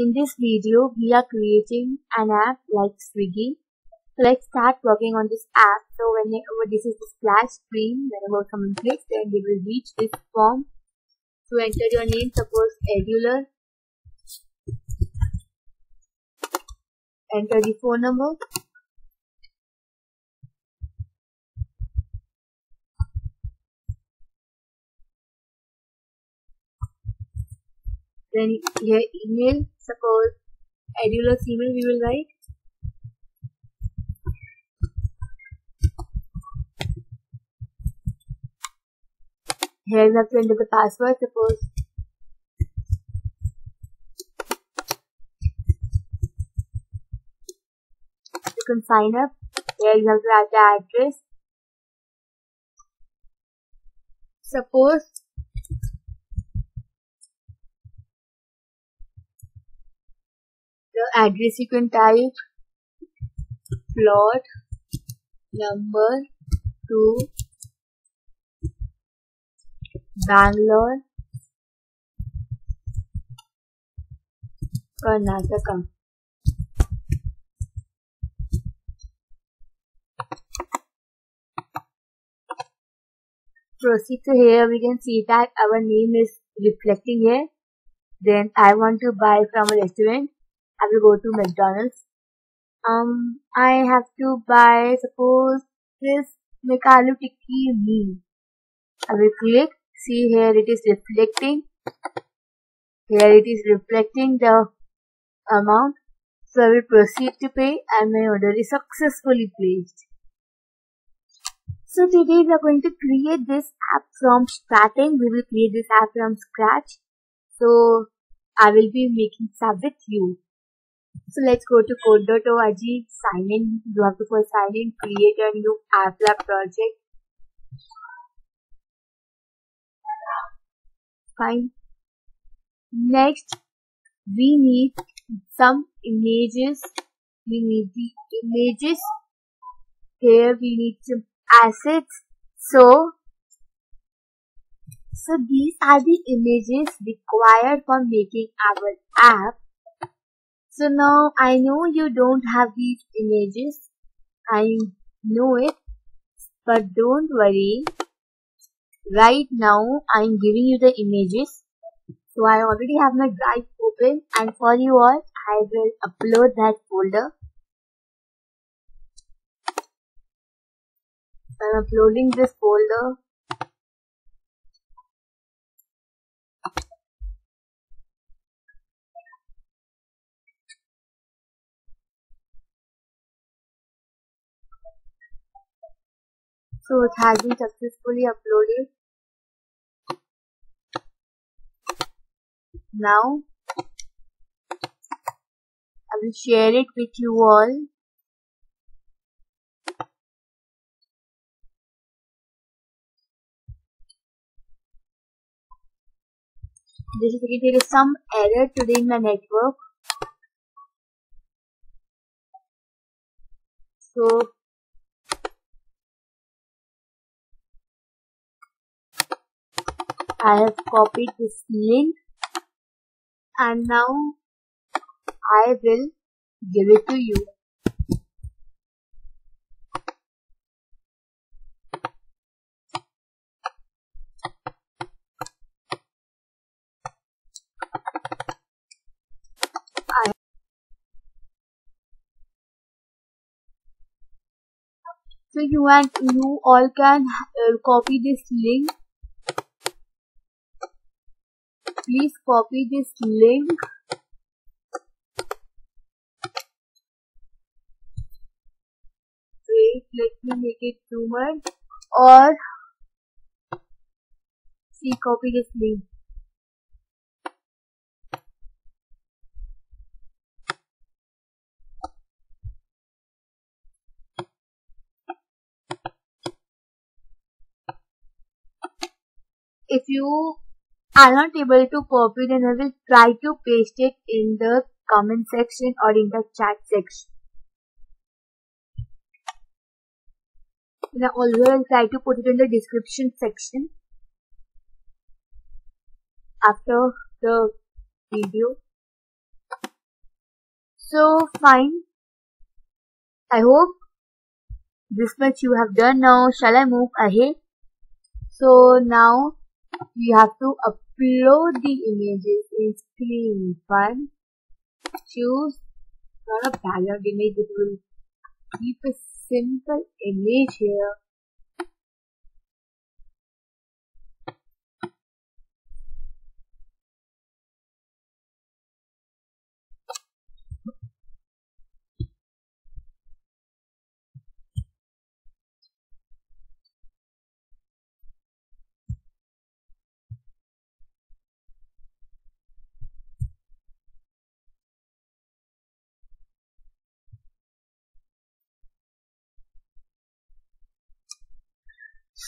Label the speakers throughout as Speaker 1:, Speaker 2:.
Speaker 1: In this video, we are creating an app like Swiggy. Let's start working on this app. So whenever this is the splash screen, whenever someone clicks, then they will reach this form. To enter your name, suppose Eduler. Enter the phone number. Then here email, suppose Eduler's email we will write. Here we have to enter the password, suppose you can sign up. Here you have to add the address. Suppose the address you can type. Plot number 2 Bangalore. Karnataka. Proceed to here. We can see that our name is reflecting here. Then I want to buy from a restaurant I will go to McDonald's um I have to buy suppose this McAloo Tikki meal I will click see here it is reflecting here it is reflecting the amount so I will proceed to pay and my order is successfully placed so today we are going to create this app from starting. We will create this app from scratch. So I will be making sub with you. So let's go to code.org, sign in. You have to first sign in, create a new app lab project. Fine. Next, we need some images. We need the images. Here we need some assets. So, so these are the images required for making our app. So now I know you don't have these images. I know it. But don't worry. Right now I'm giving you the images. So I already have my drive open and for you all I will upload that folder. I'm uploading this folder. So it has been successfully uploaded. Now I will share it with you all. basically there is some error today in my network so I have copied this link and now I will give it to you. So you and you all can uh, copy this link please copy this link. Wait let me make it zoomer or see copy this link. If you are not able to copy then I will try to paste it in the comment section or in the chat section. Now also I'll try to put it in the description section after the video. So fine. I hope this much you have done now. Shall I move ahead? So now you have to upload the images in screen. Fine. Choose not a background image. It will keep a simple image here.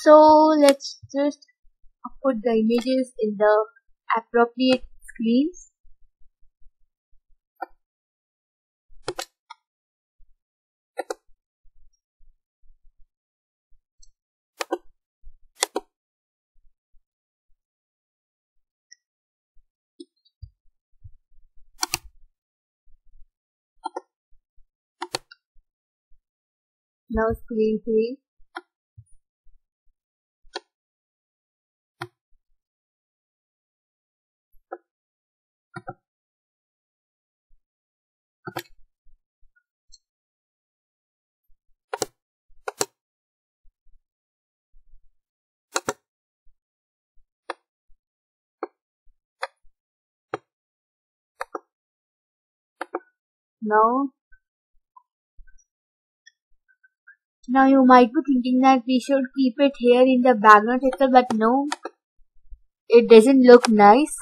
Speaker 1: So let's just put the images in the appropriate screens. Now screen 3. Now, now you might be thinking that we should keep it here in the background sector, but no, it doesn't look nice.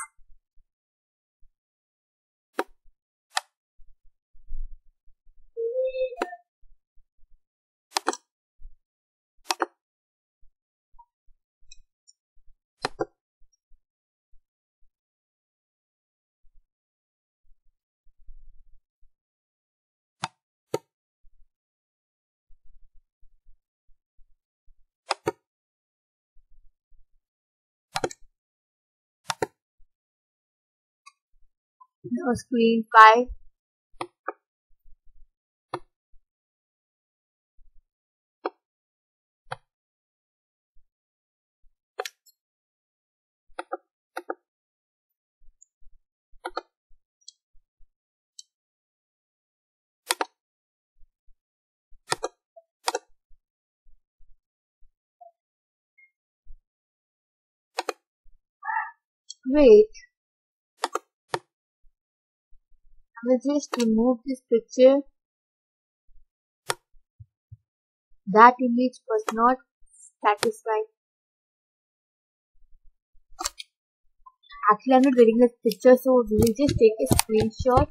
Speaker 1: Now screen 5. Wait. I just remove this picture. That image was not satisfied. Actually, I'm not getting the picture, so we will just take a screenshot.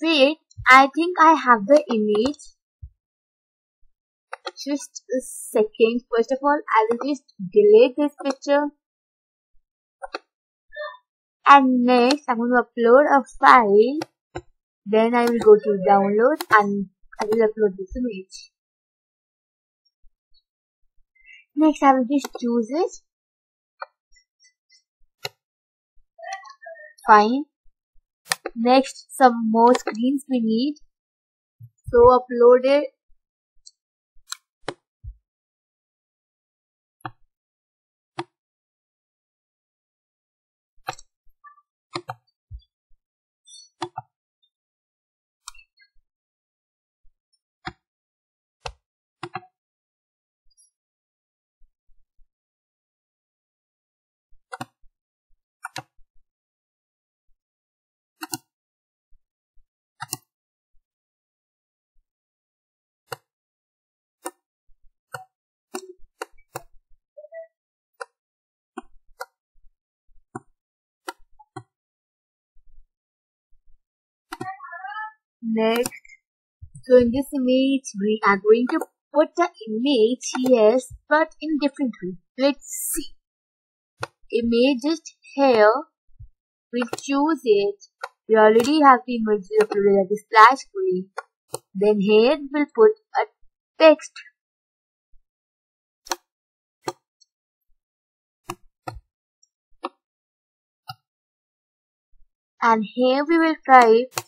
Speaker 1: Wait, I think I have the image. Just a second. First of all, I will just delete this picture. And next, I'm going to upload a file. Then I will go to download and I will upload this image. Next, I will just choose it. Fine next some more screens we need. So upload Next, so in this image, we are going to put the image, yes, but in different way. Let's see. Image just here. We choose it. We already have the image at the splash screen. Then here we'll put a text. And here we will type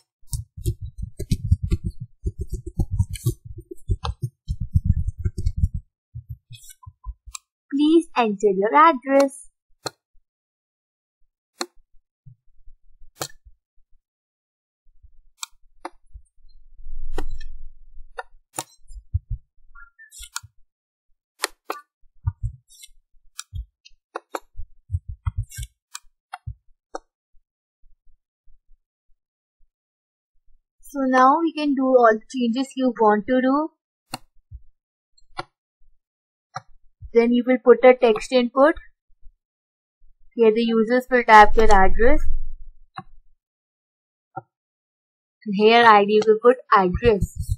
Speaker 1: Please enter your address. So now we can do all the changes you want to do. Then you will put a text input. Here the users will type their address. And here ID will put address.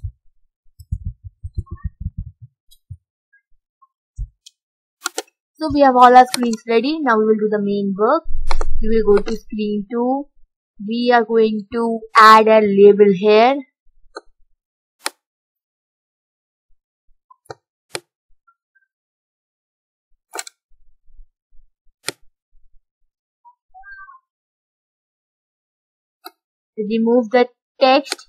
Speaker 1: So we have all our screens ready. Now we will do the main work. We will go to screen 2 we are going to add a label here remove the text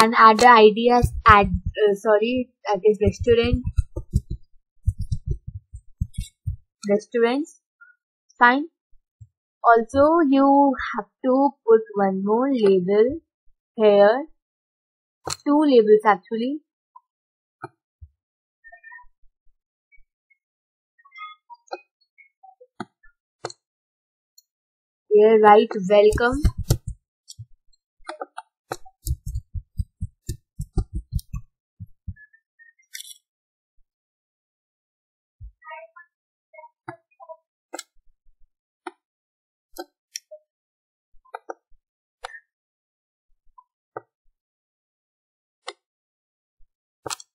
Speaker 1: and add the ID as add uh, sorry that is restaurant restaurants fine also, you have to put one more label here. Two labels actually. Here write welcome.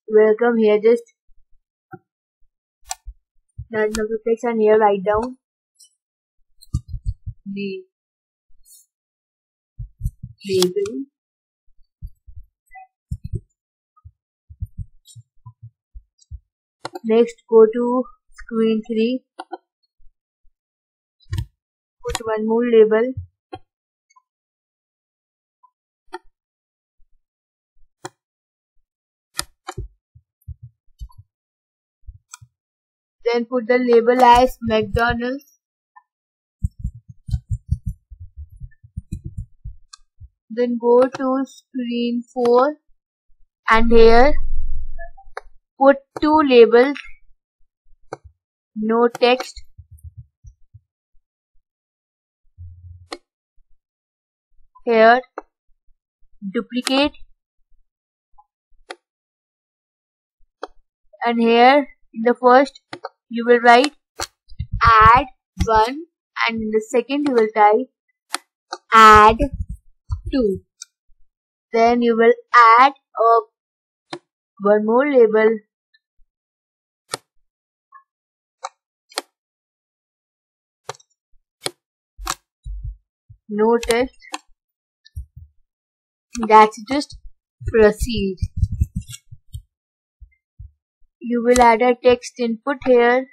Speaker 1: Welcome here just none of the text and here write down the label next go to screen 3 put one more label. Then put the label as McDonald's. Then go to screen 4 and here put two labels. No text. Here duplicate. And here in the first you will write add 1 and in the second you will type add 2 then you will add a one more label. No text that's just proceed. You will add a text input here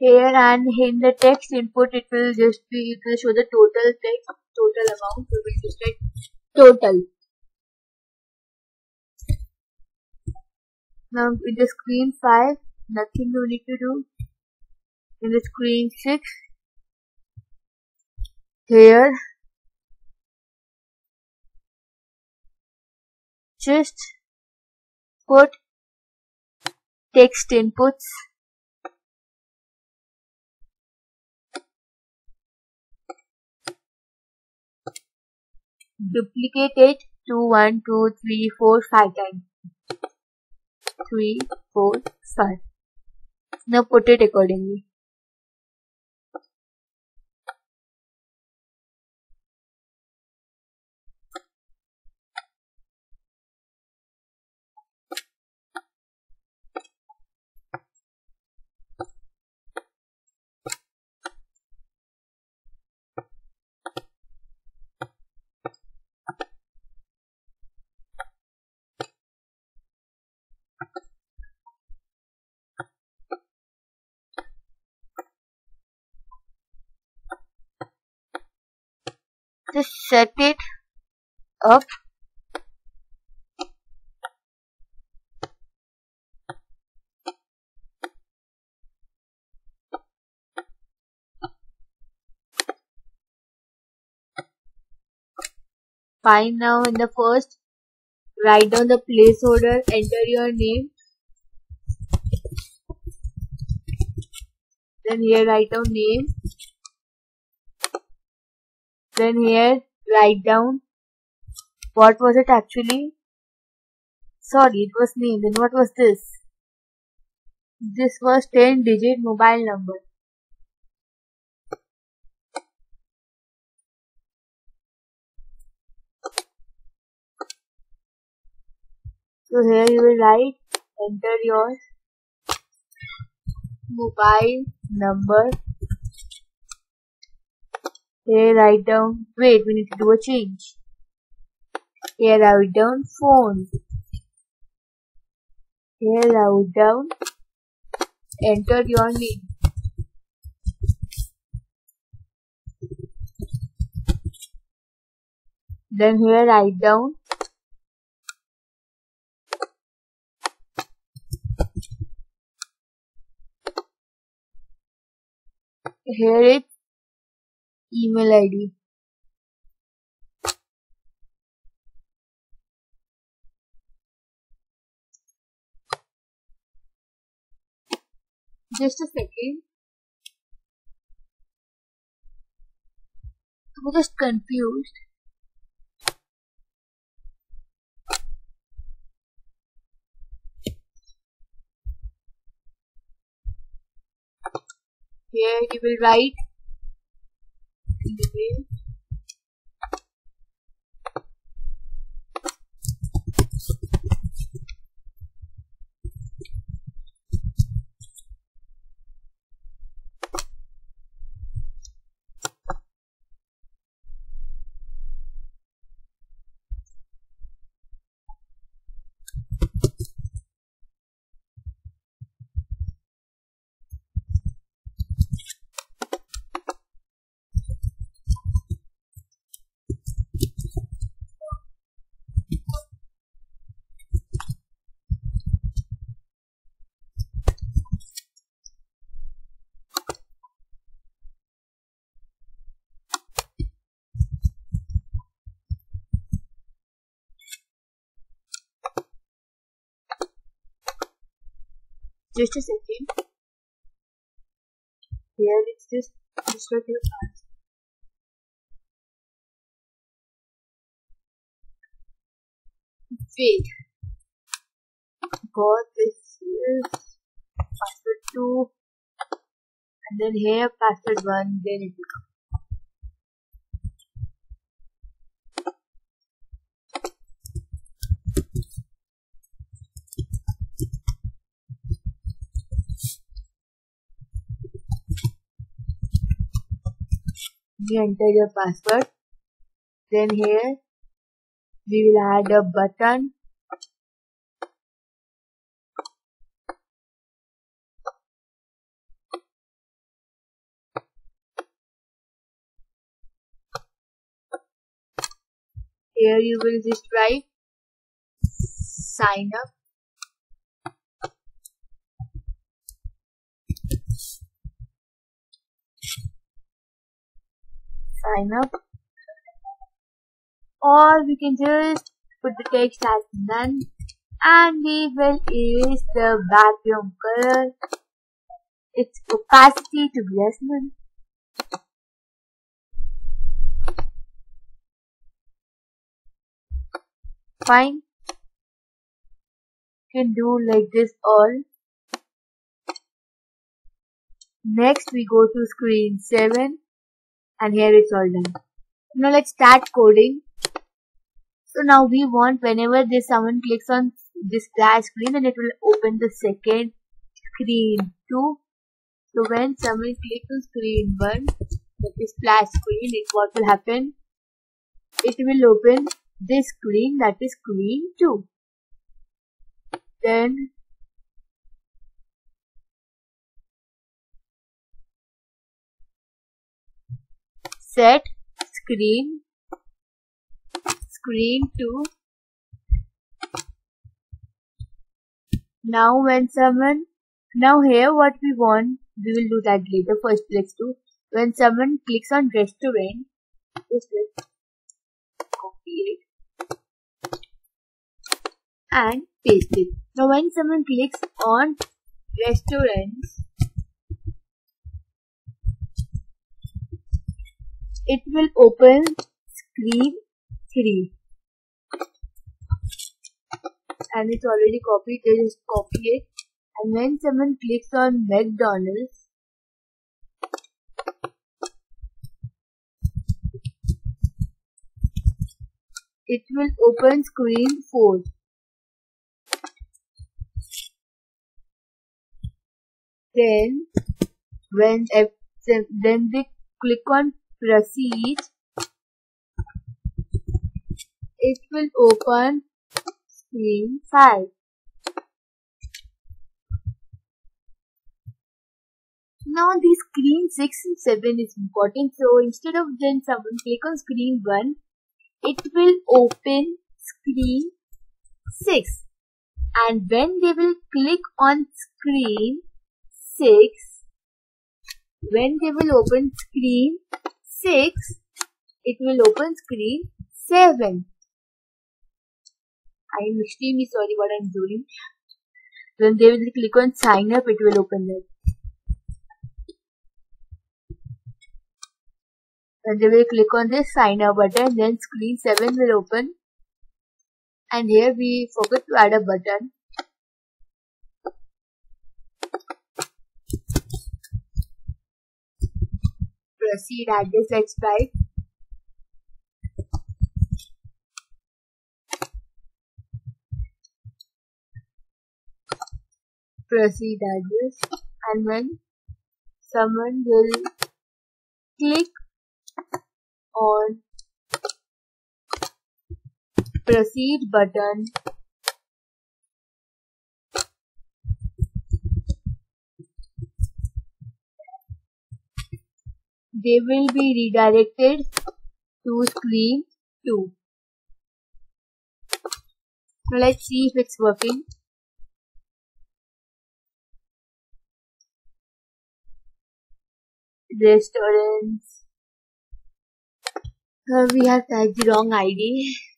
Speaker 1: here and in the text input it will just be it will show the total text total amount so we will just write total. Now in the screen 5 nothing you need to do. In the screen 6 here just put text inputs duplicate it. To 1 2 3 4 5 times. 3 4 5 now put it accordingly set it up fine now in the first write down the placeholder enter your name. Then here write down name then here write down what was it actually? Sorry it was name then what was this? This was 10 digit mobile number. So here you will write enter your mobile number. Here write down wait we need to do a change. Here write down phone. Here write down enter your name. Then here write down here is email id just a second. I'm just confused. Here you will write email just a second. Here it's just just your cards wait got this is password 2 and then here password 1 then it come you enter your password. Then here we will add a button. Here you will just write sign up sign up. Or we can just put the text as none and we will erase the background color. Its opacity to be as none fine. Can do like this all. Next we go to screen 7 and here it's all done. Now let's start coding. So now we want whenever this someone clicks on this splash screen then it will open the second screen too. So when someone clicks on screen 1 that is splash screen it what will happen? It will open this screen that is screen 2. Then set screen screen 2 now when someone now here what we want we will do that later first let's do. When someone clicks on restaurant. Just let's copy it and paste it now when someone clicks on restaurants it will open screen 3 and it's already copied they just copy it and when someone clicks on McDonald's it will open screen 4 then when then they click on proceed. It will open screen 5 now the screen 6 and 7 is important. So instead of then someone click on screen 1 it will open screen 6 and when they will click on screen 6 when they will open screen 6 it will open screen 7 I am extremely sorry what I am doing. When they will click on sign up it will open that when they will click on this sign up button then screen 7 will open. And here we forgot to add a button proceed at this type proceed address and when someone will click on proceed button they will be redirected to screen 2. Now let's see if it's working. Restaurants. Uh, we have typed the wrong ID.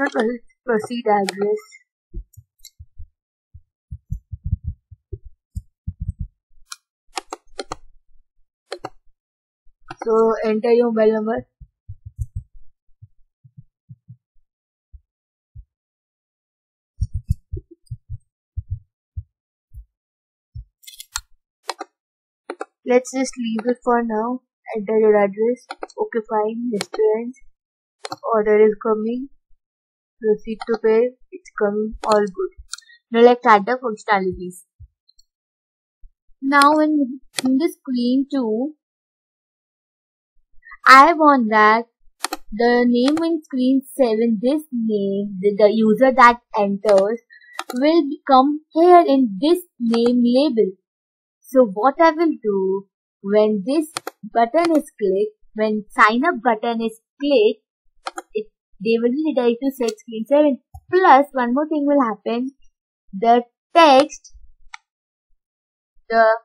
Speaker 1: A proceed address. So enter your mobile number. Let's just leave it for now. Enter your address. Okay, fine. Restaurant. Order is coming proceed to pay it's coming all good. Now let's add the functionalities. Now in, in the screen 2 I want that the name in screen 7 this name the, the user that enters will come here in this name label. So what I will do when this button is clicked when sign up button is clicked it they will be redirected to set screen 7. Plus, one more thing will happen. The text, the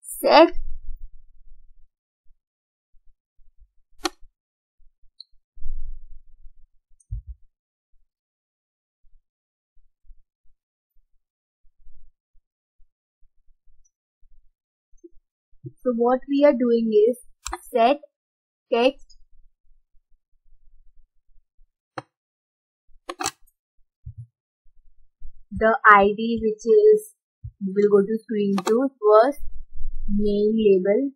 Speaker 1: set So what we are doing is set text the ID which is we will go to screen 2 first name label.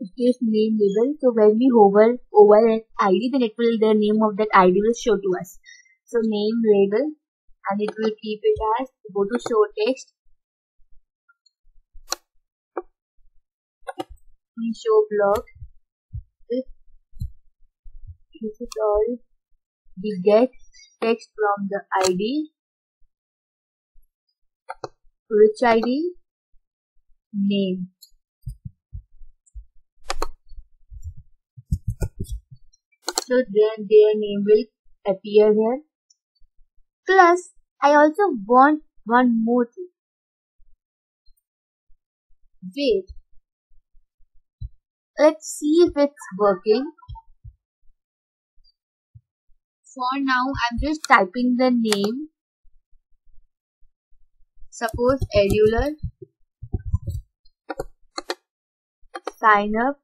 Speaker 1: It is name label. So when we hover over an ID then it will the name of that ID will show to us. So name label and it will keep it as go to show text. We show block all we get text from the id which id name. So then their name will appear here. Plus I also want one more thing. Wait. Let's see if it's working for now I'm just typing the name. Suppose Eduler. Sign up.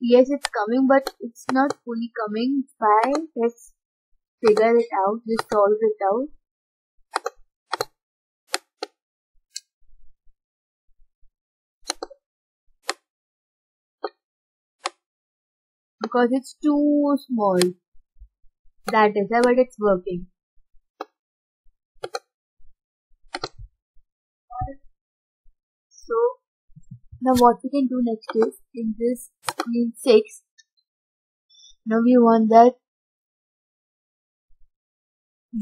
Speaker 1: Yes it's coming but it's not fully coming. Why let's figure it out. Let's solve it out because it's too small. That is why but it's working. So now what we can do next is in this screen 6 now we want that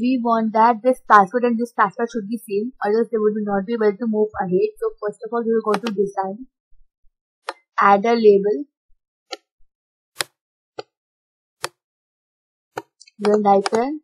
Speaker 1: we want that this password and this password should be same otherwise they would not be able to move ahead. So first of all we will go to design add a label then in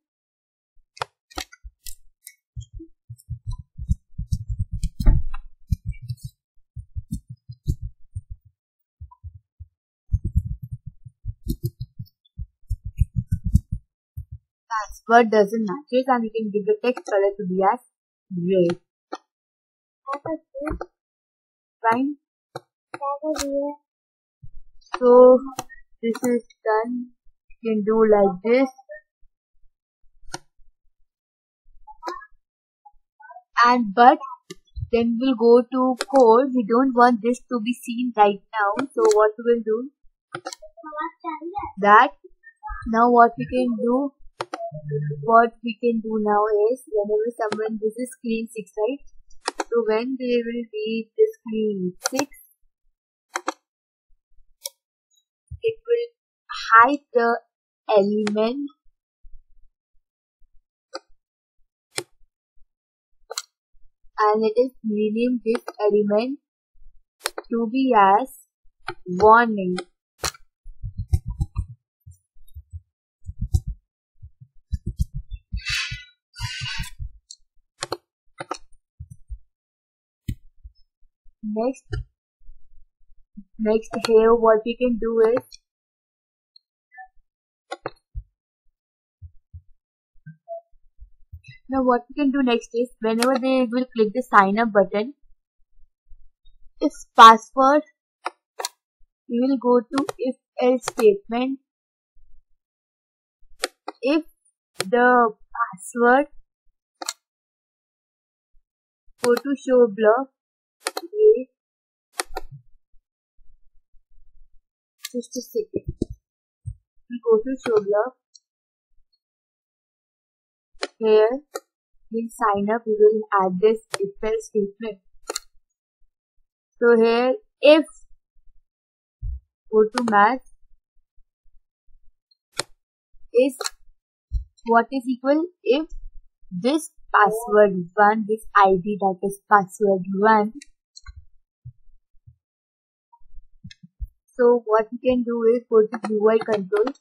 Speaker 1: password doesn't match it and we can give the text color to be as red. Fine. So this is done. You can do like this. And but then we'll go to code. We don't want this to be seen right now. So what we will do? That now what we can do what we can do now is whenever someone this is screen 6 right so when they will read the screen 6 it will hide the element and it is rename this element to be as warning. Next next here what we can do is now what we can do next is whenever they will click the sign up button if password we will go to if else statement if the password go to show block just a second. We go to show block. Here, we'll sign up. We will add this if else statement. So here, if go to math is what is equal if this password one this id that is password one So what we can do is go to UI controls,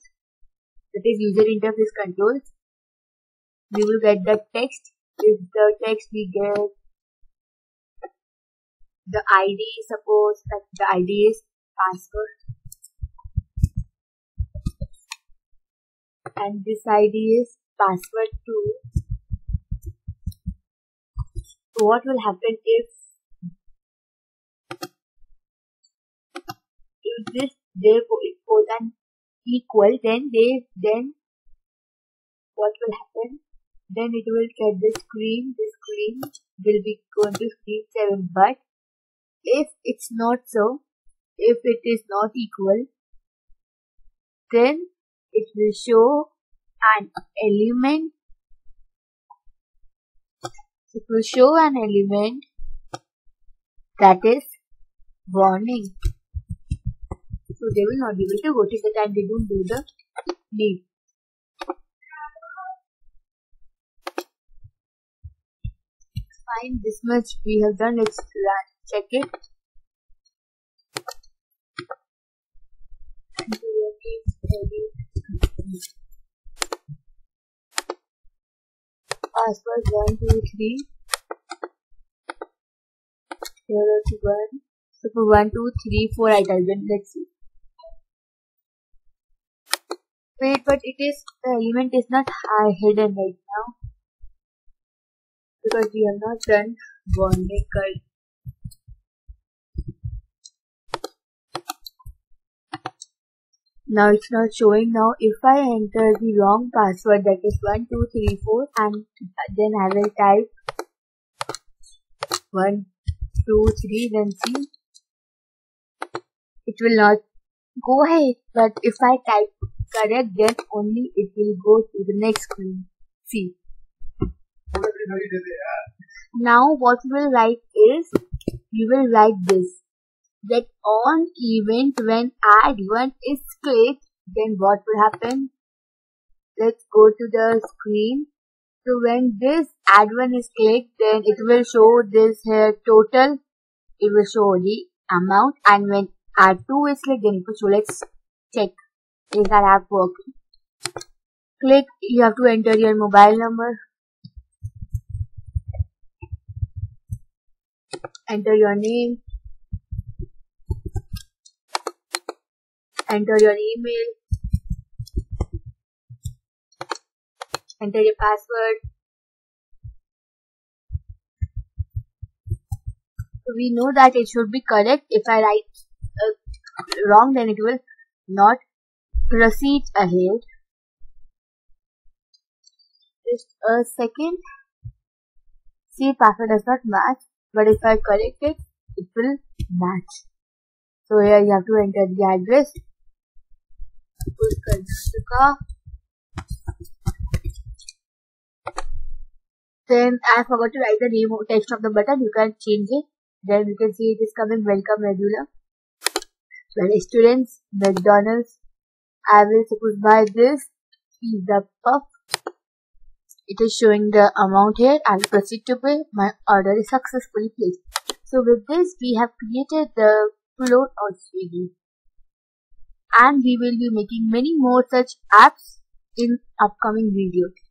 Speaker 1: that is user interface controls. We will get the text. With the text we get the ID, suppose that the ID is password. And this ID is password 2. So what will happen if if this they equal and equal then they then what will happen then it will get the screen the screen will be going to screen 7 but if it's not so if it is not equal then it will show an element. It will show an element that is warning. So they will not be able to go to the time. They don't do the deed fine this much we have done let's run check it. Password one two three. Zero two one. So for one two three four I typed in let's see. Wait but it is the element is not hidden right now because we have not done bonding cult Now it's not showing now. If I enter the wrong password that is 1234 and then I will type 1, 2, 3 then see. It will not go ahead but if I type correct then only it will go to the next screen. See. Now what we will write is you will write this that on event when add one is clicked, then what will happen? Let's go to the screen. So when this add one is clicked, then it will show this here total. It will show the amount and when add two is clicked, then it will show let's check is that app working. Click, you have to enter your mobile number. Enter your name enter your email, enter your password. we know that it should be correct. If I write uh, wrong, then it will not proceed ahead. Just a second. See, password does not match, but if I correct it, it will match. So here you have to enter the address then I forgot to write the name of text of the button. You can change it. Then you can see it is coming welcome regular. Well, students, McDonald's. I will suppose buy this pizza puff. It is showing the amount here. I will proceed to pay. My order is successfully placed. So with this, we have created the float on Swiggy and we will be making many more such apps in upcoming videos.